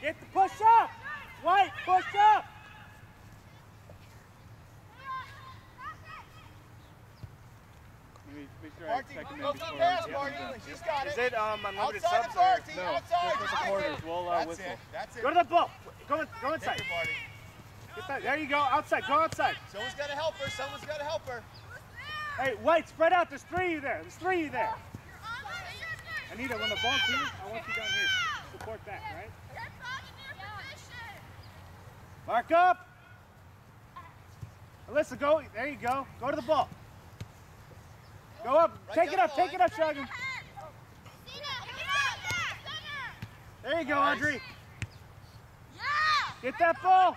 Get the push up! Make make sure I Marty, check him in go before. some pass, yeah, Marty. yeah. She's got Is it. it um, unlimited Outside subs of or? Marty, No, outside. just the quarters. We'll uh, That's whistle. it. That's it. Go to the ball. Go, go Take inside. Marty. Get that. There you go. Outside. Go outside. Someone's got to help her. Someone's got to help her. Hey, White, spread out. There's three of you there. There's three of you there. Anita, when the ball comes, I want you down here. Support back, right? Mark up. Alyssa, go. There you go. Go to the ball. Go up. Right take it up. Take it up, Shagun. There you go. Audrey. Get that ball.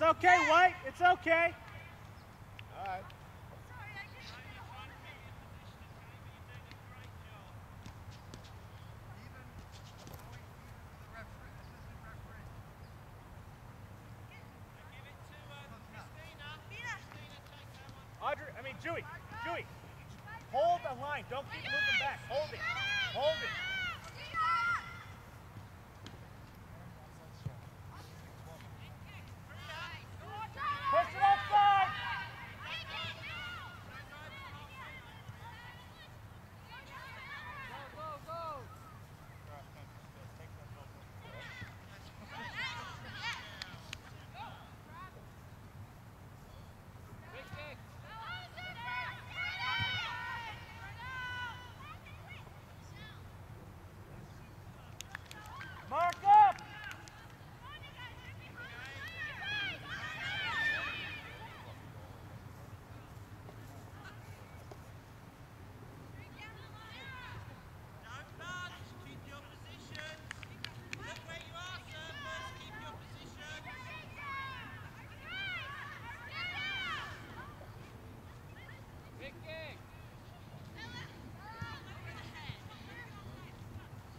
It's okay, White. It's okay. All right. Audrey, I mean, Dewey. Dewey. Hold the line. Don't keep moving back. Hold it. Hold it. Push it outside. Mark up.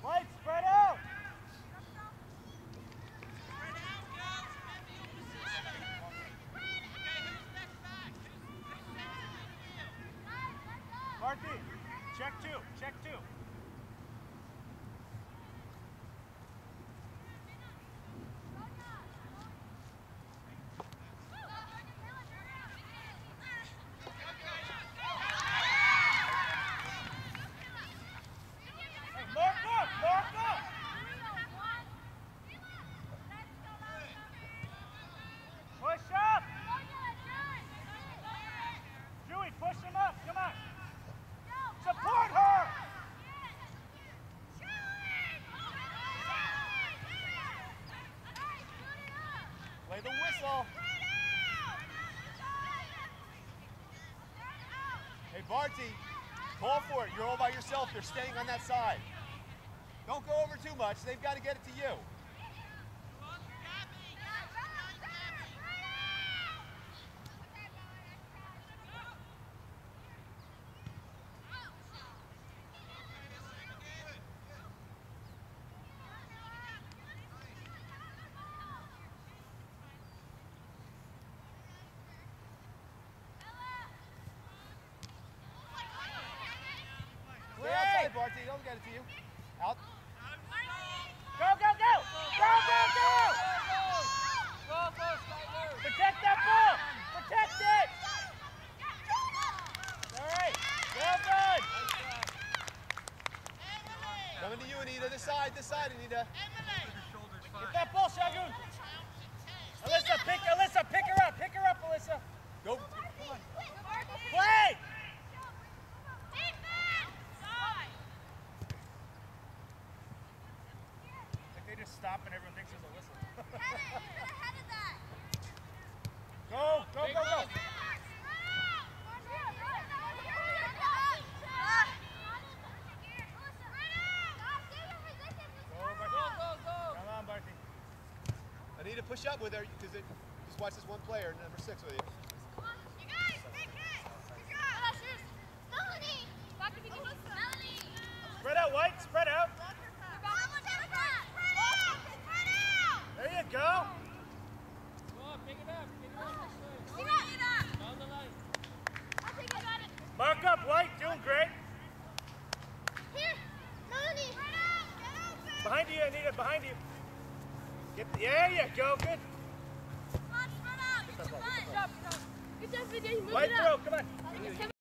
White, spread out. Marky, check two. Check two. Hey, mark up. Mark up. Push up. Dewey, push him up. Come on. Support her. Play the whistle. Hey, Barty, call for it. You're all by yourself. They're staying on that side. Don't go over too much. They've got to get it to you. Stay outside, Barty. They'll get it to you. Out. Go, go, go. Go, go, go. Protect that ball. Protect it. All right. Well done. Coming to you, Anita. This side, this side, Anita. Get that ball, Shagun. Alyssa, pick Alyssa, pick her up, pick her up, Alyssa. And everyone thinks there's a whistle. go, go, go, go. Come on, Barty. Anita, push up with her because it. Just watch this one player, number six, with you. Spread out, White, spread out. There you go. Behind you, Anita, behind you. Get the, there you go, good. Good job, good job. Good job, Vidya. Move Wide it up. throw, come on. I think it's